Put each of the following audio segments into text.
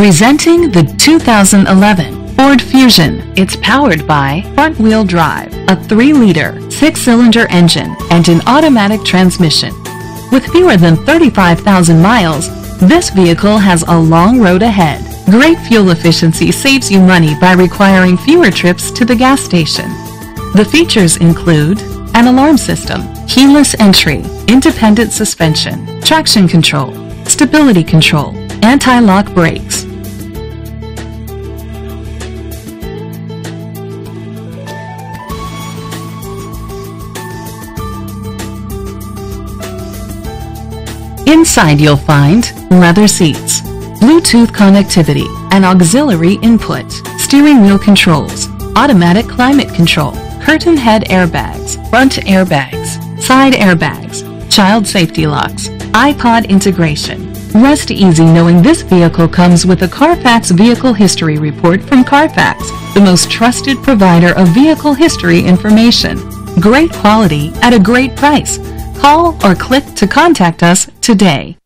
Presenting the 2011 Ford Fusion. It's powered by front-wheel drive, a 3-liter, 6-cylinder engine, and an automatic transmission. With fewer than 35,000 miles, this vehicle has a long road ahead. Great fuel efficiency saves you money by requiring fewer trips to the gas station. The features include an alarm system, keyless entry, independent suspension, traction control, stability control, anti-lock brakes. Inside you'll find leather seats, Bluetooth connectivity, an auxiliary input, steering wheel controls, automatic climate control, curtain head airbags, front airbags, side airbags, child safety locks, iPod integration. Rest easy knowing this vehicle comes with a Carfax Vehicle History Report from Carfax, the most trusted provider of vehicle history information. Great quality at a great price. Call or click to contact us today.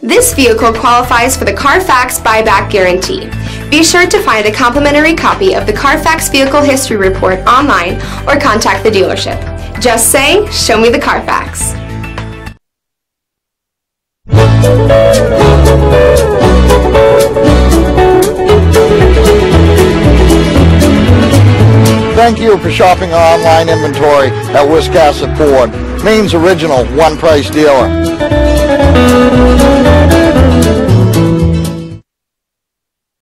This vehicle qualifies for the Carfax buyback guarantee. Be sure to find a complimentary copy of the Carfax Vehicle History Report online or contact the dealership. Just say, show me the Carfax. Thank you for shopping our online inventory at Wiscasset Ford, Maine's original one-price dealer.